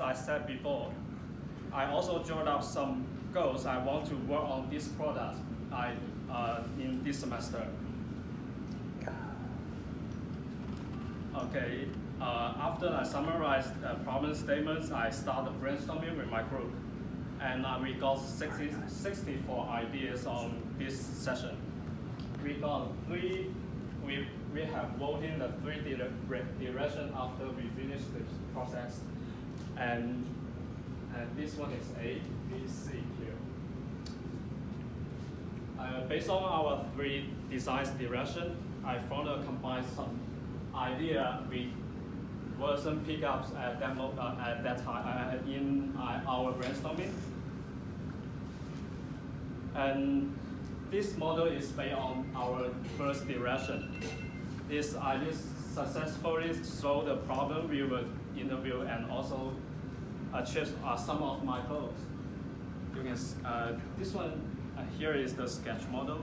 topics I said before, I also jotted up some goals I want to work on this product I, uh, in this semester. Okay, uh, after I summarized uh, problem statements, I started brainstorming with my group. And uh, we got 60, 64 ideas on this session. We got three, we, we have voted the three dire direction after we finish this process. And, and this one is A, B, C here. Uh, based on our three designs direction, I further combined some idea with wasn't pickups at that, uh, at that time uh, in uh, our brainstorming. And this model is based on our first direction. This idea successfully solved the problem we will interview and also uh, some of my goals. You can, uh, this one uh, here is the sketch model,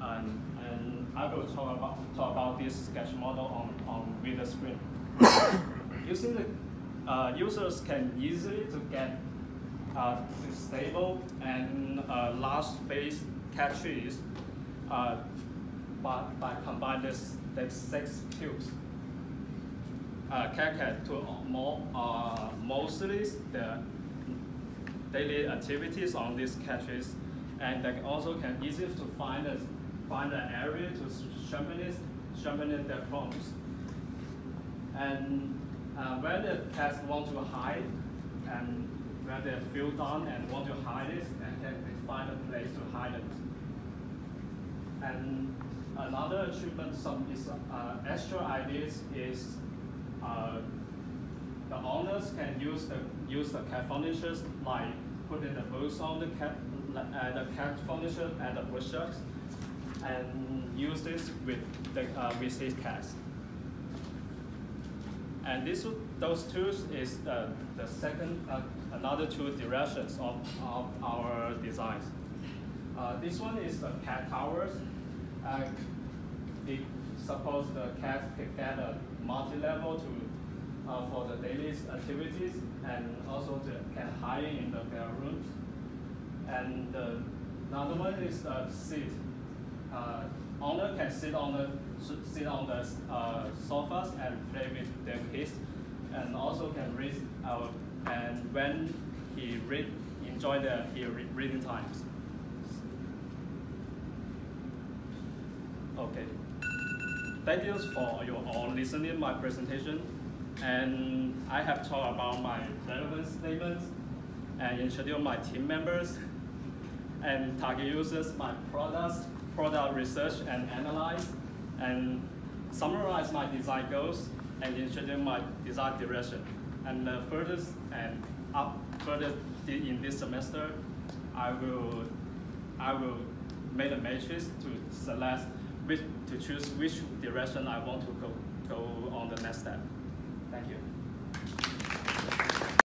and, and I will talk about, talk about this sketch model on, on the screen. Using the uh, users can easily to get uh, stable and uh, large space caches uh, by, by combine this, the six cubes. Uh, can get to more uh, mostly the daily activities on these caches, and they also can easy to find a, find an area to sharpen their clones. And uh, when the cat want to hide, and when they feel down and want to hide it, and can find a place to hide it. And another achievement some is uh, extra ideas is uh, the owners can use the use the cat furnitures like putting the books on the cat uh, the cat furniture and the bushes and use this with the uh, with these cats. And this those two is uh, the second uh, another two directions of, of our designs. Uh, this one is the cat towers. Uh, it suppose the cats can get a multi-level to uh, for the daily activities and also to can hide in the, their rooms. And uh, another one is the seat. Uh, owner can sit on the sit on the uh, sofas and play with their kids, and also can read our and when he read enjoy the he re- reading times. Okay. Thank you for your all listening my presentation, and I have talked about my relevant statements and introduce my team members and target users, my products, product research and analyze, and summarize my design goals and introduce my design direction. And further and up further in this semester, I will I will make a matrix to select which to choose which direction I want to go go on the next step. Thank you.